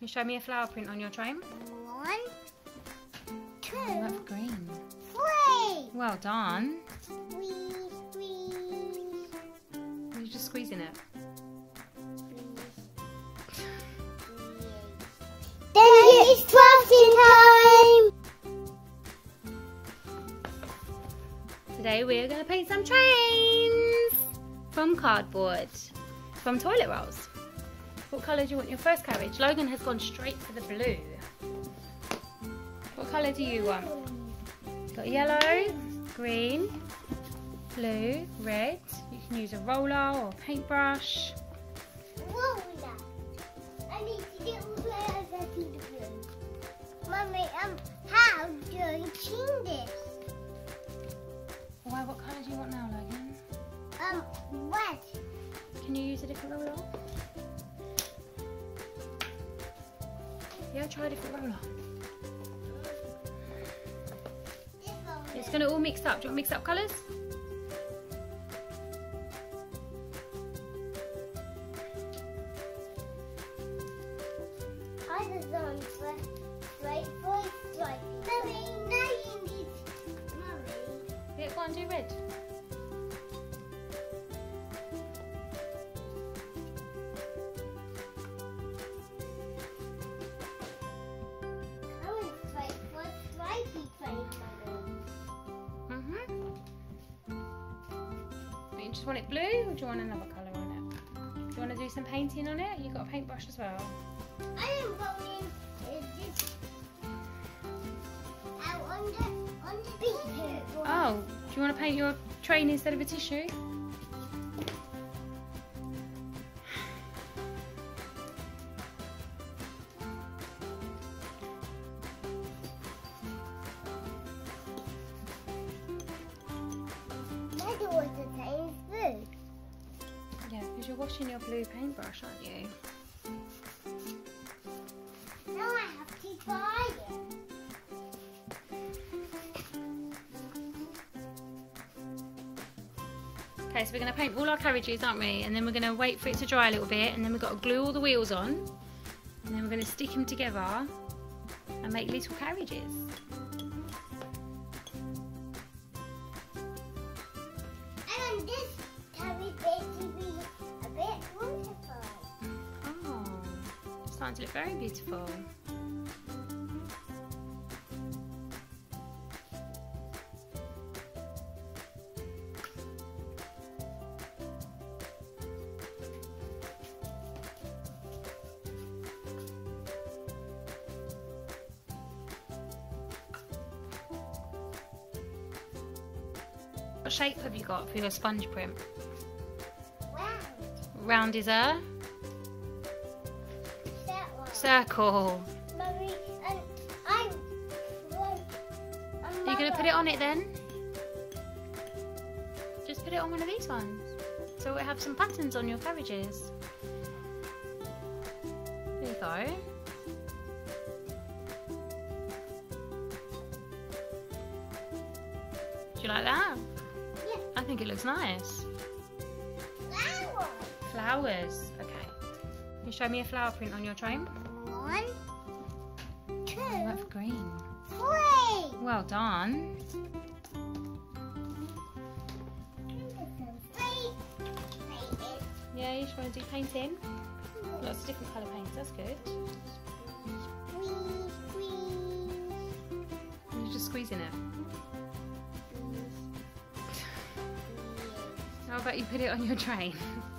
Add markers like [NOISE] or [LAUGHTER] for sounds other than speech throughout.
you show me a flower print on your train? One, two, Oh, that's green. three. Well done. Squeeze, squeeze, You're just squeezing it. Then it's crafting time. Today we're going to paint some trains from cardboard, from toilet rolls. What colour do you want your first carriage? Logan has gone straight for the blue. What colour do you want? Got yellow, green, blue, red. You can use a roller or a paintbrush. Roller. I need to get the to the room. Mummy, um, how do you clean this? Why, what colour do you want now, Logan? Um, what? Can you use a different roller? Yeah, try a different roller. It's going to all mix up. Do you want to mix up colours? I just want for straight for straight. Mummy, now you need. Yeah, go on, do red. Just want it blue or do you want another colour on it? Do you want to do some painting on it? You've got a paintbrush as well. I am going this out on the on the beach. Oh, do you want to paint your train instead of a tissue? You're washing your blue paintbrush, aren't you? Now I have to try it. Okay, so we're going to paint all our carriages, aren't we? And then we're going to wait for it to dry a little bit, and then we've got to glue all the wheels on, and then we're going to stick them together and make little carriages. And this carry bit starting look very beautiful. What shape have you got for your sponge print? Wow. Round is a. circle. Mummy, and I want. Are you going to put it on it then? Just put it on one of these ones. So we have some patterns on your carriages. There you go. Do you like that? Yeah. I think it looks nice. Flower. Flowers. Okay. Can you show me a flower print on your train? One, two, green. three. Well done. Three. Yeah, you just want to do painting? Lots of different colour paints, that's good. Squeeze, squeeze. You're just squeezing it. [LAUGHS] How about you put it on your train? [LAUGHS]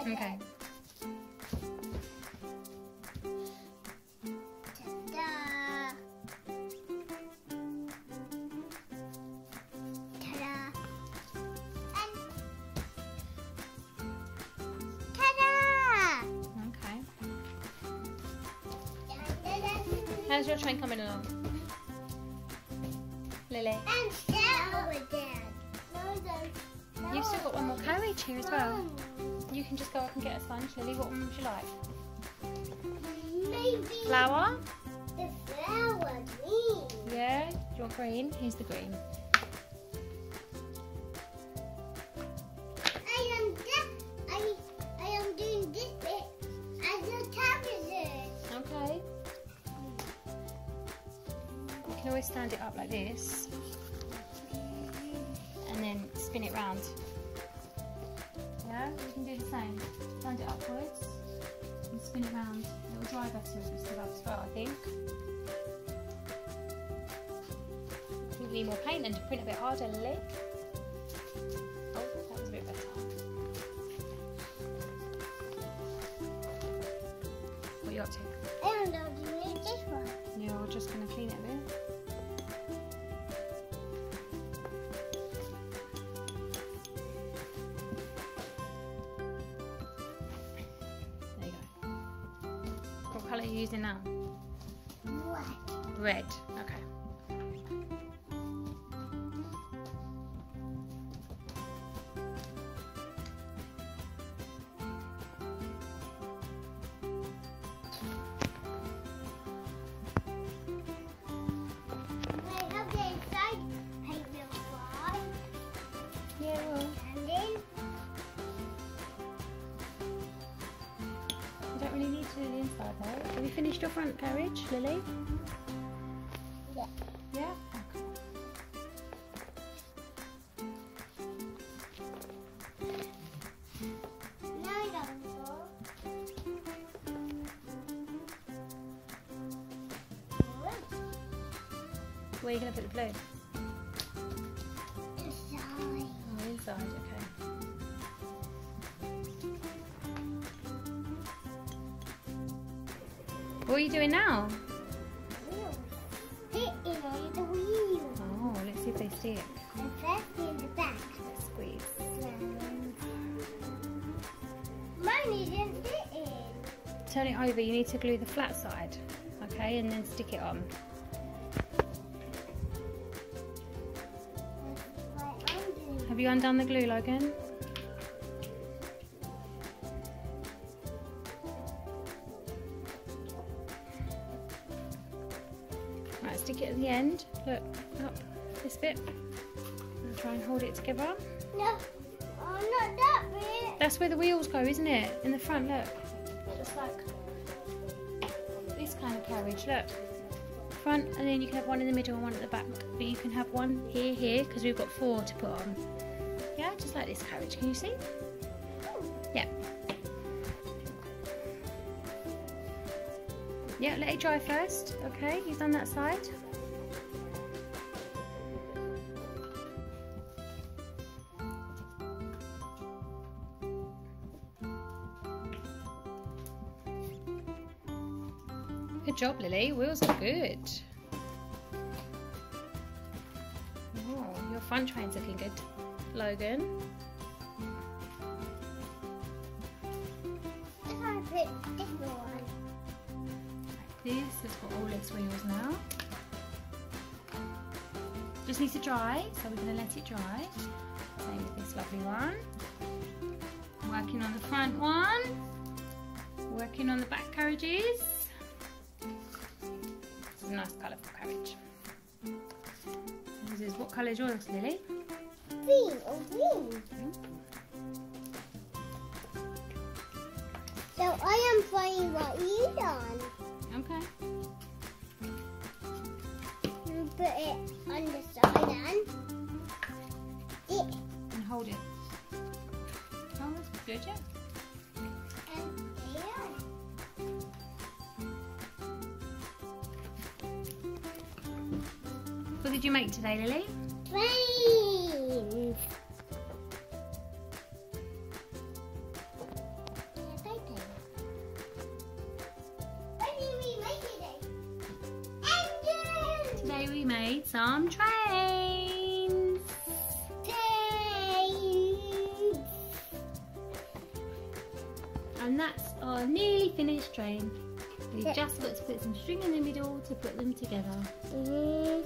Okay. Ta-da. Ta-da. Ta-da. Okay. How's your train coming along? Lily? And that over there. No, no, no. You've still got one more carriage here as well. You can just go up and get a sponge, Lily. What one would you like? Maybe Flower? the flower green. Yeah. you want green? Here's the green. I am I, I am doing this bit as a tablet. Okay. You can always stand it up like this and then spin it round. Yeah, you can do the same. Stand it upwards and spin it round. It will dry better if you still have as well, I think. You need more paint and to print a bit harder, Lily. Oh, that was a bit better. What are you up to? Um, colour are you using now? What? Red. Okay. Finished your front carriage, Lily? yeah. Yeah. Okay. No, I don't know. Where are you going to put the blue? Inside. Oh, inside, What are you doing now? Sitting on the wheel. Oh, let's see if they stick. And first in the back. Let's squeeze. Mine isn't sitting. Turn it over, you need to glue the flat side, okay, and then stick it on. Why I'm doing Have you undone the glue, Logan? Right, stick it at the end. Look, up this bit. And try and hold it together. No, oh, not that bit. That's where the wheels go, isn't it? In the front, look. Just like this kind of carriage, look. Front, and then you can have one in the middle and one at the back. But you can have one here, here, because we've got four to put on. Yeah, just like this carriage. Can you see? Oh. Yeah. Yeah, let it dry first. Okay, you've done that side. Good job, Lily. Wheels are good. Oh, your front train's looking good, Logan. I this one. This has got all its wheels now. Just needs to dry, so we're going to let it dry. Same with this lovely one. Working on the front one. Working on the back carriages. It's a nice colourful carriage. This is what colour is yours, Lily? Green, oh green. So I am finding what you done. Okay. Put it on the side and it And hold it. Oh, that's good, yeah. and there. What did you make today, Lily? Trains. Made some trains. Trains. And that's our nearly finished train. We've just got to put some string in the middle to put them together. Mhm. Doo,